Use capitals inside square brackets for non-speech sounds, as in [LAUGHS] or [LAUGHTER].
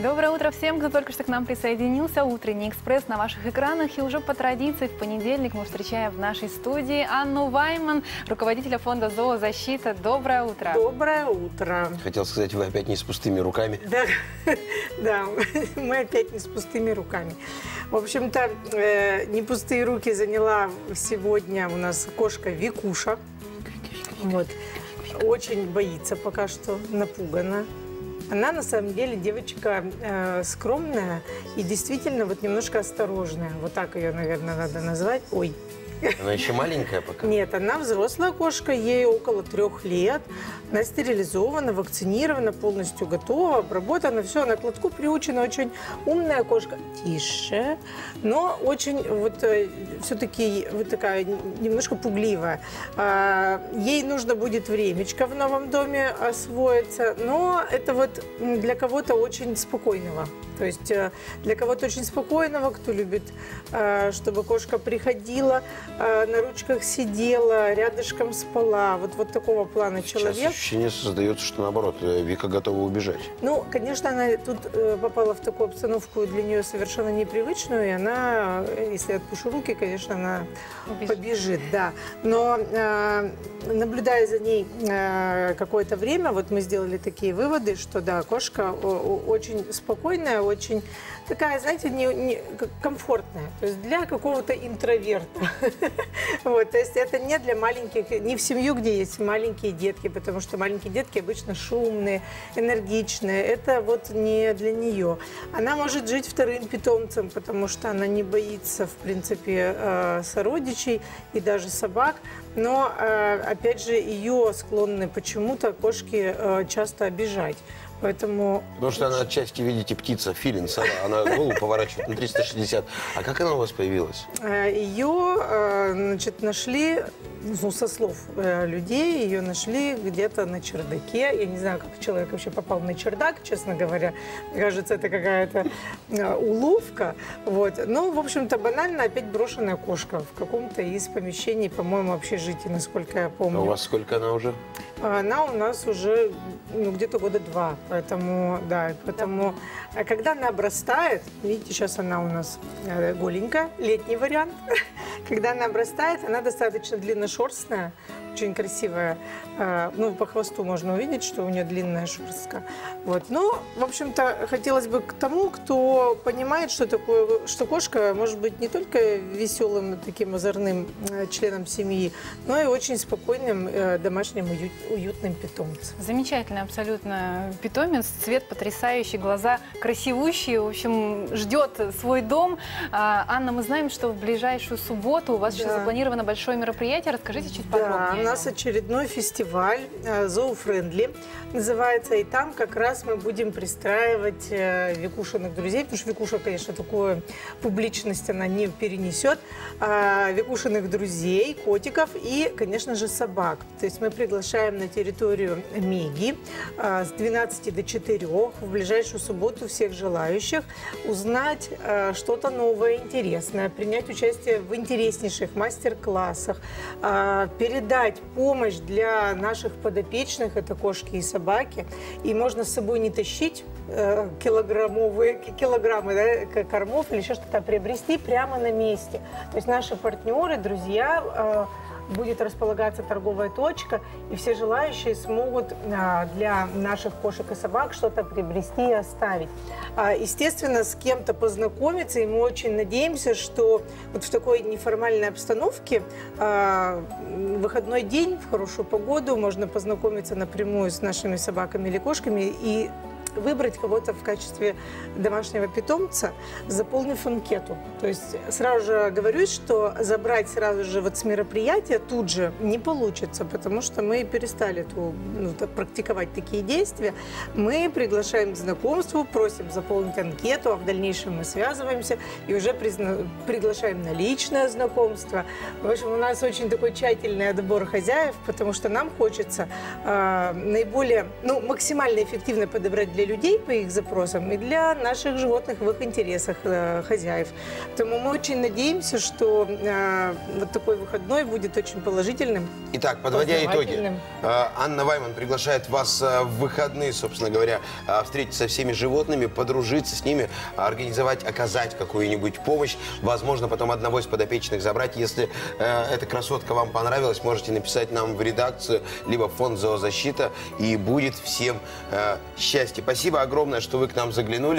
Доброе утро всем, кто только что к нам присоединился. Утренний экспресс на ваших экранах. И уже по традиции в понедельник мы встречаем в нашей студии Анну Вайман, руководителя фонда «Зоозащита». Доброе утро. Доброе утро. Хотел сказать, вы опять не с пустыми руками. Да, [LAUGHS] да мы опять не с пустыми руками. В общем-то, э, не пустые руки заняла сегодня у нас кошка Викуша. Вот. Очень боится пока что, напугана. Она на самом деле девочка э, скромная и действительно вот немножко осторожная. Вот так ее, наверное, надо назвать. Ой, она еще маленькая пока? Нет, она взрослая кошка, ей около трех лет. Она стерилизована, вакцинирована, полностью готова, обработана. Все, она к лотку приучена, очень умная кошка. Тише, но очень вот э, все-таки вот такая немножко пугливая. А, ей нужно будет времечко в новом доме освоиться, но это вот для кого-то очень спокойного. То есть э, для кого-то очень спокойного, кто любит, э, чтобы кошка приходила, на ручках сидела, рядышком спала. Вот, вот такого плана Сейчас человек. ощущение создается, что наоборот, Вика готова убежать. Ну, конечно, она тут попала в такую обстановку для нее совершенно непривычную, и она, если отпущу руки, конечно, она побежит, побежит да. Но наблюдая за ней какое-то время, вот мы сделали такие выводы, что да, кошка очень спокойная, очень такая, знаете, не, не, комфортная. То есть для какого-то интроверта. [LAUGHS] вот, то есть это не для маленьких, не в семью, где есть маленькие детки, потому что маленькие детки обычно шумные, энергичные. Это вот не для нее. Она может жить вторым питомцем, потому что она не боится, в принципе, э, сородичей и даже собак. Но, э, опять же, ее склонны почему-то кошки э, часто обижать. Поэтому... Потому что она отчасти, видите, птица, филин, сова. Она голову поворачивает на 360. А как она у вас появилась? Э, ее, э, значит, нашли, ну, со слов э, людей, ее нашли где-то на чердаке. Я не знаю, как человек вообще попал на чердак, честно говоря. Мне кажется, это какая-то уловка. Вот. Ну, в общем-то, банально опять брошенная кошка в каком-то из помещений, по-моему, общежития, насколько я помню. А у вас сколько она уже? Она у нас уже ну, где-то года два. Поэтому, да, поэтому, да. когда она обрастает, видите, сейчас она у нас э, голенькая, летний вариант. [LAUGHS] Когда она обрастает, она достаточно длинношерстная, очень красивая. А, ну, по хвосту можно увидеть, что у нее длинная шерстка. Вот. Ну, в общем-то, хотелось бы к тому, кто понимает, что такое, что кошка может быть не только веселым, таким озорным э, членом семьи, но и очень спокойным э, домашним уют, уютным питомцем. Замечательный абсолютно питомец, цвет потрясающий, глаза красивущие, в общем, ждет свой дом. А, Анна, мы знаем, что в ближайшую субботу у вас да. еще запланировано большое мероприятие. Расскажите чуть подробнее. Да, нас очередной фестиваль «Зоофрендли» называется. И там как раз мы будем пристраивать э, Викушиных друзей, потому что Викуша, конечно, такую публичность она не перенесет. А, Викушиных друзей, котиков и, конечно же, собак. То есть мы приглашаем на территорию Меги а, с 12 до 4 в ближайшую субботу всех желающих узнать а, что-то новое, интересное, принять участие в интереснейших мастер-классах, передать помощь для наших подопечных, это кошки и собаки, и можно с собой не тащить э, килограммовые, килограммы да, кормов или еще что-то приобрести прямо на месте. То есть наши партнеры, друзья, э, будет располагаться торговая точка, и все желающие смогут а, для наших кошек и собак что-то приобрести и оставить. А, естественно, с кем-то познакомиться, и мы очень надеемся, что вот в такой неформальной обстановке а, выходной день, в хорошую погоду, можно познакомиться напрямую с нашими собаками или кошками и выбрать кого-то в качестве домашнего питомца, заполнив анкету. То есть сразу же говорю, что забрать сразу же вот с мероприятия тут же не получится, потому что мы перестали ту, ну, практиковать такие действия. Мы приглашаем к знакомству, просим заполнить анкету, а в дальнейшем мы связываемся и уже призна... приглашаем на личное знакомство. В общем, у нас очень такой тщательный отбор хозяев, потому что нам хочется э, наиболее, ну, максимально эффективно подобрать для людей по их запросам, и для наших животных в их интересах э, хозяев. Поэтому мы очень надеемся, что э, вот такой выходной будет очень положительным. Итак, подводя итоги, э, Анна Вайман приглашает вас э, в выходные, собственно говоря, э, встретиться со всеми животными, подружиться с ними, организовать, оказать какую-нибудь помощь, возможно, потом одного из подопечных забрать. Если э, эта красотка вам понравилась, можете написать нам в редакцию, либо в фонд зоозащита, и будет всем счастье. Спасибо огромное, что вы к нам заглянули.